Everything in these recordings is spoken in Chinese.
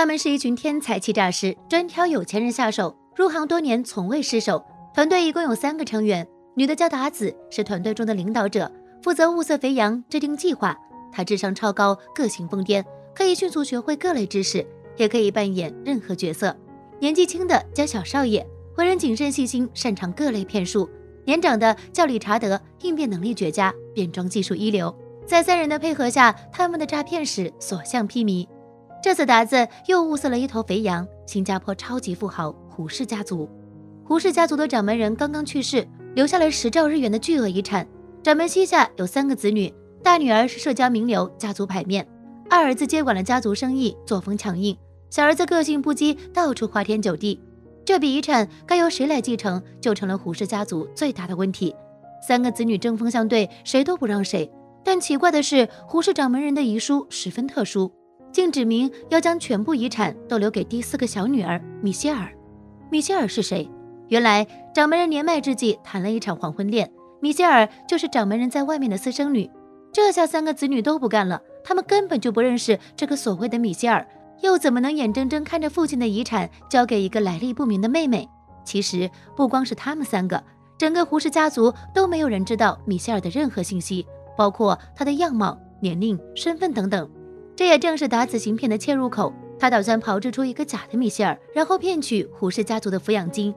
他们是一群天才欺诈师，专挑有钱人下手，入行多年从未失手。团队一共有三个成员，女的叫达子，是团队中的领导者，负责物色肥羊、制定计划。她智商超高，个性疯癫，可以迅速学会各类知识，也可以扮演任何角色。年纪轻的叫小少爷，为人谨慎细心，擅长各类骗术。年长的叫理查德，应变能力绝佳，变装技术一流。在三人的配合下，他们的诈骗史所向披靡。这次达子又物色了一头肥羊，新加坡超级富豪胡氏家族。胡氏家族的掌门人刚刚去世，留下了十兆日元的巨额遗产。掌门膝下有三个子女，大女儿是社交名流，家族牌面；二儿子接管了家族生意，作风强硬；小儿子个性不羁，到处花天酒地。这笔遗产该由谁来继承，就成了胡氏家族最大的问题。三个子女针锋相对，谁都不让谁。但奇怪的是，胡氏掌门人的遗书十分特殊。竟指明要将全部遗产都留给第四个小女儿米歇尔。米歇尔是谁？原来掌门人年迈之际谈了一场黄昏恋，米歇尔就是掌门人在外面的私生女。这下三个子女都不干了，他们根本就不认识这个所谓的米歇尔，又怎么能眼睁睁看着父亲的遗产交给一个来历不明的妹妹？其实不光是他们三个，整个胡氏家族都没有人知道米歇尔的任何信息，包括她的样貌、年龄、身份等等。这也正是达子行骗的切入口。他打算炮制出一个假的米歇尔，然后骗取胡氏家族的抚养金。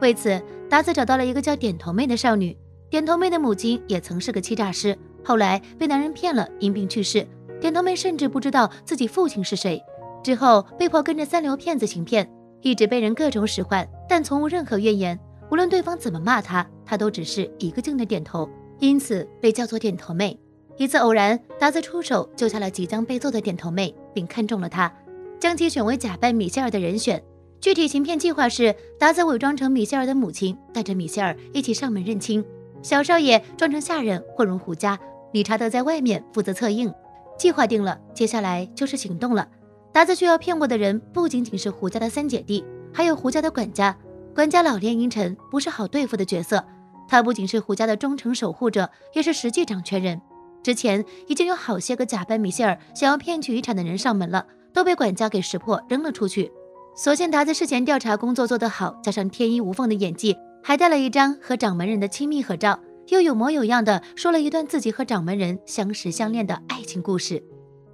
为此，达子找到了一个叫点头妹的少女。点头妹的母亲也曾是个欺诈师，后来被男人骗了，因病去世。点头妹甚至不知道自己父亲是谁，之后被迫跟着三流骗子行骗，一直被人各种使唤，但从无任何怨言。无论对方怎么骂他，他都只是一个劲的点头，因此被叫做点头妹。一次偶然，达子出手救下了即将被揍的点头妹，并看中了她，将其选为假扮米歇尔的人选。具体行骗计划是：达子伪装成米歇尔的母亲，带着米歇尔一起上门认亲；小少爷装成下人混入胡家，理查德在外面负责策应。计划定了，接下来就是行动了。达子需要骗过的人不仅仅是胡家的三姐弟，还有胡家的管家。管家老练阴沉，不是好对付的角色。他不仅是胡家的忠诚守护者，也是实际掌权人。之前已经有好些个假扮米歇尔想要骗取遗产的人上门了，都被管家给识破扔了出去。所幸达子事前调查工作做得好，加上天衣无缝的演技，还带了一张和掌门人的亲密合照，又有模有样的说了一段自己和掌门人相识相恋的爱情故事。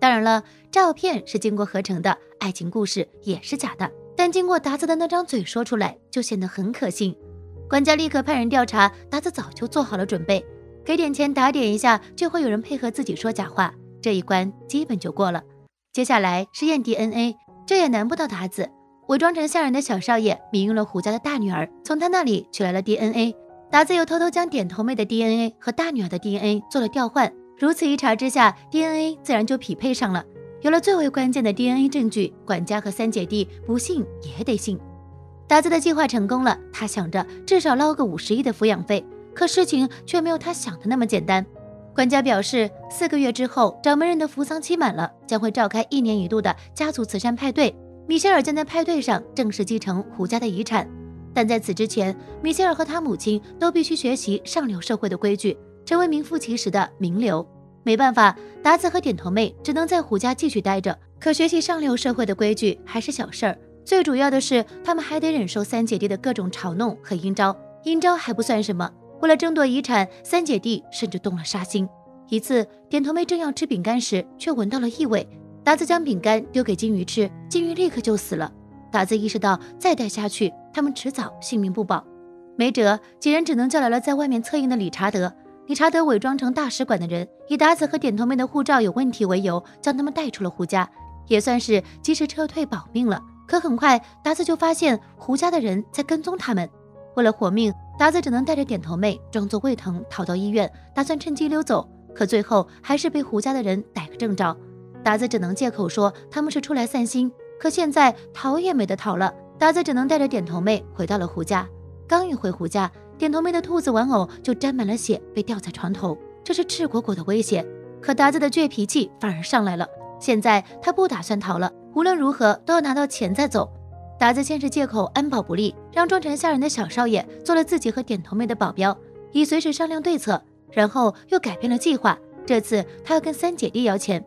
当然了，照片是经过合成的，爱情故事也是假的。但经过达子的那张嘴说出来，就显得很可信。管家立刻派人调查，达子早就做好了准备。给点钱打点一下，就会有人配合自己说假话，这一关基本就过了。接下来是验 DNA，这也难不到达子。伪装成下人的小少爷迷晕了胡家的大女儿，从他那里取来了 DNA。达子又偷偷将点头妹的 DNA 和大女儿的 DNA 做了调换，如此一查之下，DNA 自然就匹配上了。有了最为关键的 DNA 证据，管家和三姐弟不信也得信。达子的计划成功了，他想着至少捞个五十亿的抚养费。可事情却没有他想的那么简单。管家表示，四个月之后，掌门人的扶丧期满了，将会召开一年一度的家族慈善派对。米歇尔将在派对上正式继承胡家的遗产，但在此之前，米歇尔和他母亲都必须学习上流社会的规矩，成为名副其实的名流。没办法，达子和点头妹只能在胡家继续待着。可学习上流社会的规矩还是小事儿，最主要的是他们还得忍受三姐弟的各种嘲弄和阴招。阴招还不算什么。为了争夺遗产，三姐弟甚至动了杀心。一次，点头妹正要吃饼干时，却闻到了异味。达子将饼干丢给金鱼吃，金鱼立刻就死了。达子意识到，再待下去，他们迟早性命不保。没辙，几人只能叫来了在外面策应的理查德。理查德伪装成大使馆的人，以达子和点头妹的护照有问题为由，将他们带出了胡家，也算是及时撤退保命了。可很快，达子就发现胡家的人在跟踪他们。为了活命。达子只能带着点头妹装作胃疼逃到医院，打算趁机溜走。可最后还是被胡家的人逮个正着。达子只能借口说他们是出来散心。可现在逃也没得逃了，达子只能带着点头妹回到了胡家。刚一回胡家，点头妹的兔子玩偶就沾满了血，被吊在床头，这是赤果果的威胁。可达子的倔脾气反而上来了。现在他不打算逃了，无论如何都要拿到钱再走。达子先是借口安保不利，让装成下人的小少爷做了自己和点头妹的保镖，以随时商量对策。然后又改变了计划，这次他要跟三姐弟要钱。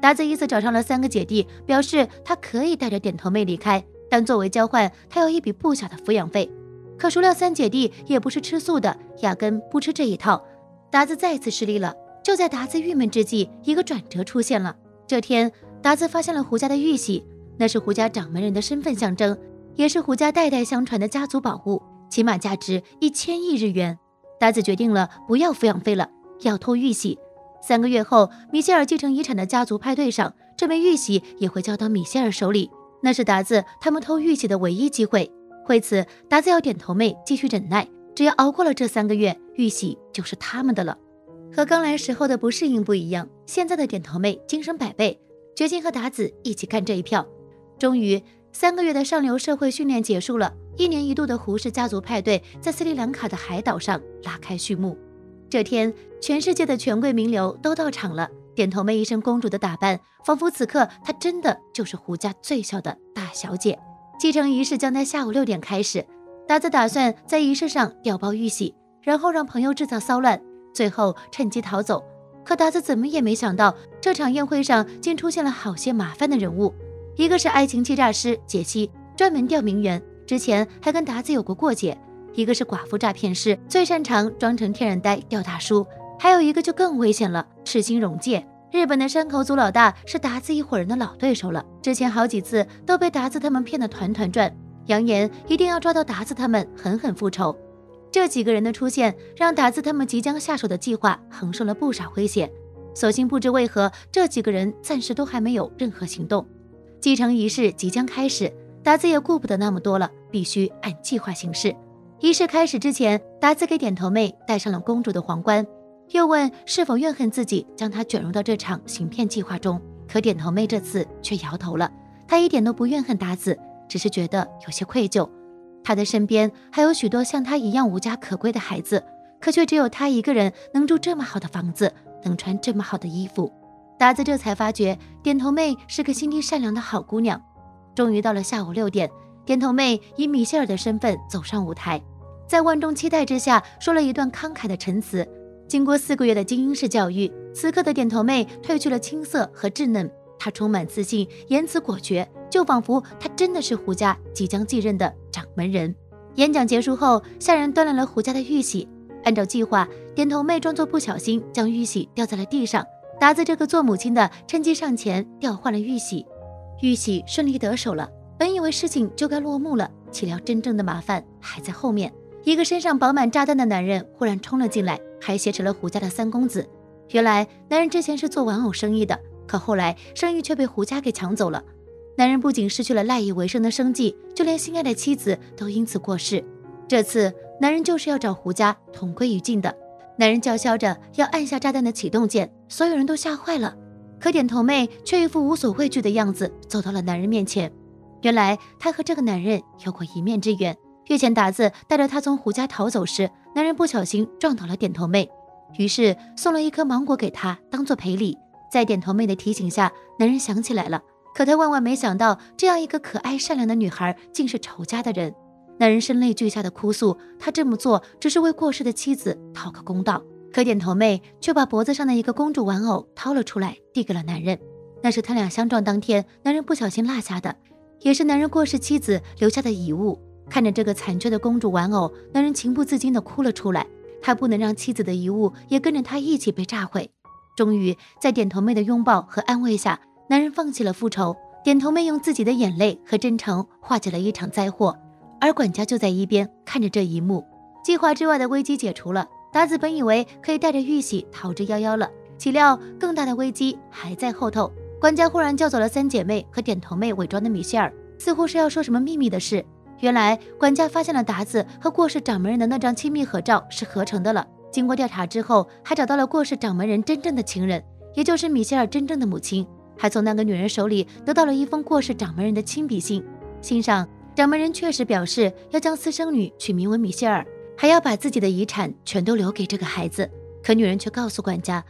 达子依次找上了三个姐弟，表示他可以带着点头妹离开，但作为交换，他要一笔不小的抚养费。可孰料三姐弟也不是吃素的，压根不吃这一套。达子再次失利了。就在达子郁闷之际，一个转折出现了。这天，达子发现了胡家的玉玺，那是胡家掌门人的身份象征，也是胡家代代相传的家族宝物，起码价值一千亿日元。达子决定了，不要抚养费了，要偷玉玺。三个月后，米歇尔继承遗产的家族派对上，这枚玉玺也会交到米歇尔手里，那是达子他们偷玉玺的唯一机会。为此，达子要点头妹继续忍耐，只要熬过了这三个月，玉玺就是他们的了。和刚来时候的不适应不一样，现在的点头妹精神百倍，决心和达子一起干这一票。终于，三个月的上流社会训练结束了，一年一度的胡氏家族派对在斯里兰卡的海岛上拉开序幕。这天，全世界的权贵名流都到场了。点头妹一身公主的打扮，仿佛此刻她真的就是胡家最小的大小姐。继承仪式将在下午六点开始。达子打算在仪式上调包玉玺，然后让朋友制造骚乱，最后趁机逃走。可达子怎么也没想到，这场宴会上竟出现了好些麻烦的人物。一个是爱情欺诈师解析，专门钓名媛，之前还跟达子有过过节；一个是寡妇诈骗师，最擅长装成天然呆钓大叔；还有一个就更危险了，赤心溶介。日本的山口组老大是达子一伙人的老对手了，之前好几次都被达子他们骗得团团转，扬言一定要抓到达子他们狠狠复仇。这几个人的出现，让达子他们即将下手的计划横受了不少危险。所幸不知为何，这几个人暂时都还没有任何行动。继承仪式即将开始，达子也顾不得那么多了，必须按计划行事。仪式开始之前，达子给点头妹戴上了公主的皇冠。又问是否怨恨自己将她卷入到这场行骗计划中，可点头妹这次却摇头了。她一点都不怨恨达子，只是觉得有些愧疚。她的身边还有许多像她一样无家可归的孩子，可却只有她一个人能住这么好的房子，能穿这么好的衣服。达子这才发觉点头妹是个心地善良的好姑娘。终于到了下午六点，点头妹以米歇尔的身份走上舞台，在万众期待之下说了一段慷慨的陈词。经过四个月的精英式教育，此刻的点头妹褪去了青涩和稚嫩，她充满自信，言辞果决，就仿佛她真的是胡家即将继任的掌门人。演讲结束后，下人端来了胡家的玉玺。按照计划，点头妹装作不小心将玉玺掉在了地上，达子这个做母亲的趁机上前调换了玉玺，玉玺顺利得手了。本以为事情就该落幕了，岂料真正的麻烦还在后面。一个身上绑满炸弹的男人忽然冲了进来。还挟持了胡家的三公子。原来男人之前是做玩偶生意的，可后来生意却被胡家给抢走了。男人不仅失去了赖以为生的生计，就连心爱的妻子都因此过世。这次男人就是要找胡家同归于尽的。男人叫嚣着要按下炸弹的启动键，所有人都吓坏了。可点头妹却一副无所畏惧的样子，走到了男人面前。原来她和这个男人有过一面之缘。月前达子带着她从胡家逃走时。男人不小心撞倒了点头妹，于是送了一颗芒果给她当做赔礼。在点头妹的提醒下，男人想起来了，可他万万没想到，这样一个可爱善良的女孩竟是仇家的人。男人声泪俱下的哭诉，他这么做只是为过世的妻子讨个公道。可点头妹却把脖子上的一个公主玩偶掏了出来，递给了男人。那是他俩相撞当天男人不小心落下的，也是男人过世妻子留下的遗物。看着这个残缺的公主玩偶，男人情不自禁地哭了出来。他不能让妻子的遗物也跟着他一起被炸毁。终于，在点头妹的拥抱和安慰下，男人放弃了复仇。点头妹用自己的眼泪和真诚化解了一场灾祸，而管家就在一边看着这一幕。计划之外的危机解除了，达子本以为可以带着玉玺逃之夭夭了，岂料更大的危机还在后头。管家忽然叫走了三姐妹和点头妹伪装的米歇尔，似乎是要说什么秘密的事。原来管家发现了达子和过世掌门人的那张亲密合照是合成的了。经过调查之后，还找到了过世掌门人真正的情人，也就是米歇尔真正的母亲，还从那个女人手里得到了一封过世掌门人的亲笔信。信上，掌门人确实表示要将私生女取名为米歇尔，还要把自己的遗产全都留给这个孩子。可女人却告诉管家，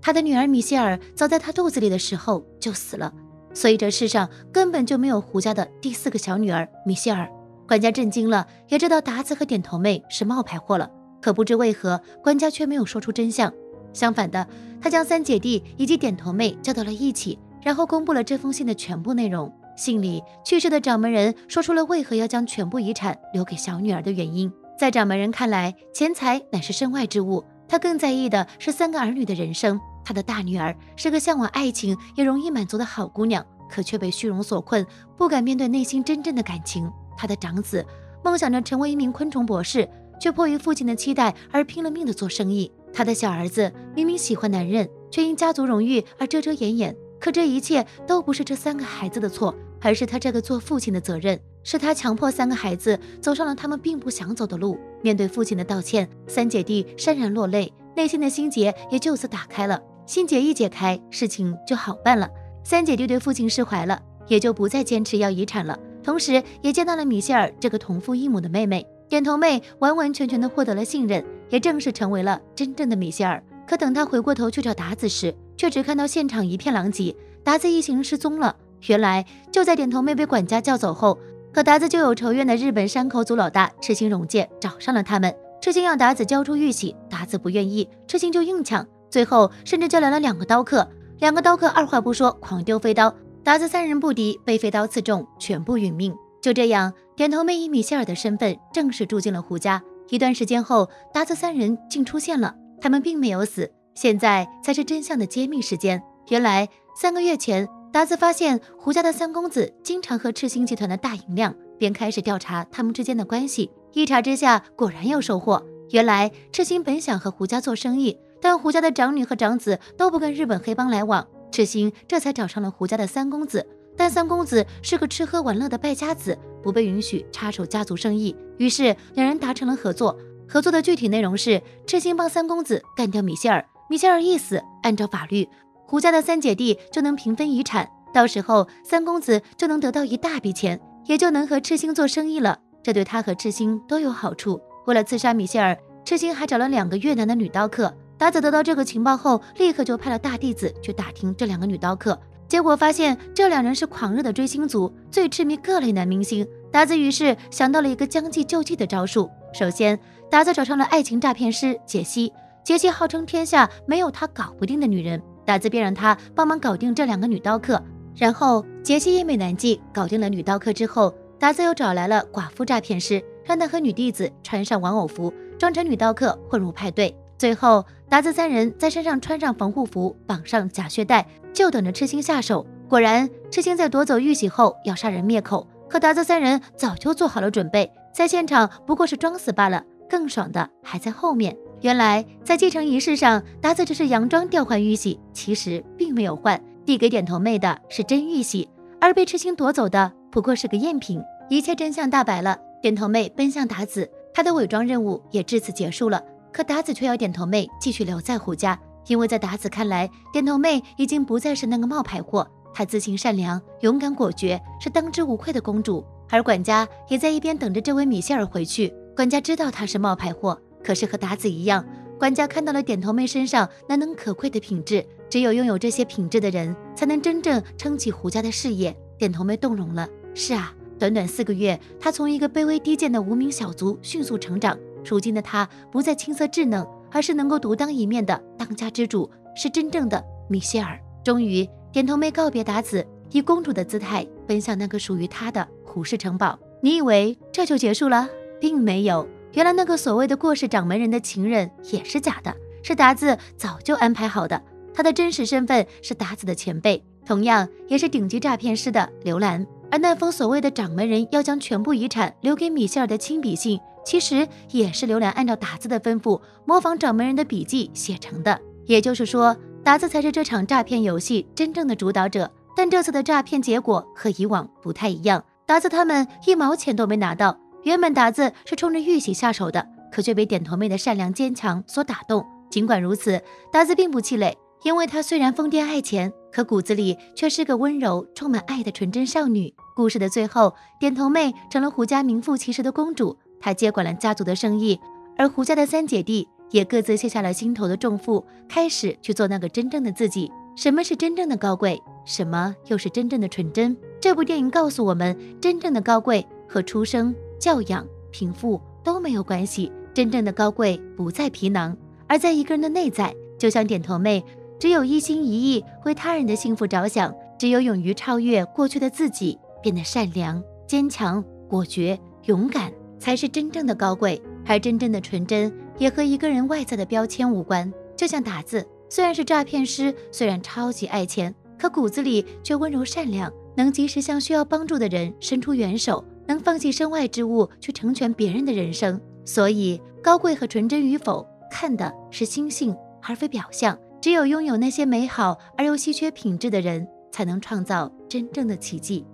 她的女儿米歇尔早在她肚子里的时候就死了，所以这世上根本就没有胡家的第四个小女儿米歇尔。管家震惊了，也知道达子和点头妹是冒牌货了。可不知为何，管家却没有说出真相。相反的，他将三姐弟以及点头妹叫到了一起，然后公布了这封信的全部内容。信里，去世的掌门人说出了为何要将全部遗产留给小女儿的原因。在掌门人看来，钱财乃是身外之物，他更在意的是三个儿女的人生。他的大女儿是个向往爱情也容易满足的好姑娘，可却被虚荣所困，不敢面对内心真正的感情。他的长子梦想着成为一名昆虫博士，却迫于父亲的期待而拼了命的做生意。他的小儿子明明喜欢男人，却因家族荣誉而遮遮掩掩。可这一切都不是这三个孩子的错。而是他这个做父亲的责任，是他强迫三个孩子走上了他们并不想走的路。面对父亲的道歉，三姐弟潸然落泪，内心的心结也就此打开了。心结一解开，事情就好办了。三姐弟对父亲释怀了，也就不再坚持要遗产了。同时，也见到了米歇尔这个同父异母的妹妹，点头妹完完全全的获得了信任，也正式成为了真正的米歇尔。可等他回过头去找达子时，却只看到现场一片狼藉，达子一行人失踪了。原来就在点头妹被管家叫走后，和达子就有仇怨的日本山口组老大赤心荣介找上了他们。赤心要达子交出玉玺，达子不愿意，赤心就硬抢，最后甚至叫来了两个刀客。两个刀客二话不说，狂丢飞刀，达子三人不敌，被飞刀刺中，全部殒命。就这样，点头妹以米歇尔的身份正式住进了胡家。一段时间后，达子三人竟出现了，他们并没有死，现在才是真相的揭秘时间。原来三个月前。达子发现胡家的三公子经常和赤星集团的大银亮，便开始调查他们之间的关系。一查之下，果然有收获。原来赤星本想和胡家做生意，但胡家的长女和长子都不跟日本黑帮来往，赤星这才找上了胡家的三公子。但三公子是个吃喝玩乐的败家子，不被允许插手家族生意。于是两人达成了合作。合作的具体内容是，赤星帮三公子干掉米歇尔，米歇尔一死，按照法律。胡家的三姐弟就能平分遗产，到时候三公子就能得到一大笔钱，也就能和赤星做生意了。这对他和赤星都有好处。为了刺杀米歇尔，赤星还找了两个越南的女刀客。达子得到这个情报后，立刻就派了大弟子去打听这两个女刀客，结果发现这两人是狂热的追星族，最痴迷各类男明星。达子于是想到了一个将计就计的招数。首先，达子找上了爱情诈骗师杰西，杰西号称天下没有他搞不定的女人。达子便让他帮忙搞定这两个女刀客，然后杰西一美男计，搞定了女刀客之后，达子又找来了寡妇诈骗师，让他和女弟子穿上玩偶服，装成女刀客混入派对。最后，达子三人在身上穿上防护服，绑上假血带，就等着赤星下手。果然，赤星在夺走玉玺后要杀人灭口，可达子三人早就做好了准备，在现场不过是装死罢了。更爽的还在后面。原来在继承仪式上，达子只是佯装调换玉玺，其实并没有换。递给点头妹的是真玉玺，而被赤星夺走的不过是个赝品。一切真相大白了，点头妹奔向达子，她的伪装任务也至此结束了。可达子却要点头妹继续留在胡家，因为在达子看来，点头妹已经不再是那个冒牌货。她自信善良、勇敢果决，是当之无愧的公主。而管家也在一边等着这位米歇尔回去。管家知道她是冒牌货。可是和达子一样，管家看到了点头妹身上难能可贵的品质。只有拥有这些品质的人，才能真正撑起胡家的事业。点头妹动容了。是啊，短短四个月，她从一个卑微低贱的无名小卒迅速成长。如今的她不再青涩稚嫩，而是能够独当一面的当家之主，是真正的米歇尔。终于，点头妹告别达子，以公主的姿态奔向那个属于她的胡氏城堡。你以为这就结束了？并没有。原来那个所谓的过世掌门人的情人也是假的，是达子早就安排好的。他的真实身份是达子的前辈，同样也是顶级诈骗师的刘兰。而那封所谓的掌门人要将全部遗产留给米歇尔的亲笔信，其实也是刘兰按照达子的吩咐，模仿掌门人的笔记写成的。也就是说，达子才是这场诈骗游戏真正的主导者。但这次的诈骗结果和以往不太一样，达子他们一毛钱都没拿到。原本达子是冲着玉玺下手的，可却被点头妹的善良坚强所打动。尽管如此，达子并不气馁，因为她虽然疯癫爱钱，可骨子里却是个温柔、充满爱的纯真少女。故事的最后，点头妹成了胡家名副其实的公主，她接管了家族的生意，而胡家的三姐弟也各自卸下了心头的重负，开始去做那个真正的自己。什么是真正的高贵？什么又是真正的纯真？这部电影告诉我们，真正的高贵和出生。教养、贫富都没有关系，真正的高贵不在皮囊，而在一个人的内在。就像点头妹，只有一心一意为他人的幸福着想，只有勇于超越过去的自己，变得善良、坚强、果决、勇敢，才是真正的高贵。而真正的纯真，也和一个人外在的标签无关。就像打字，虽然是诈骗师，虽然超级爱钱，可骨子里却温柔善良，能及时向需要帮助的人伸出援手，能放弃身外之物去成全别人的人生。所以，高贵和纯真与否，看的是心性，而非表象。只有拥有那些美好而又稀缺品质的人，才能创造真正的奇迹。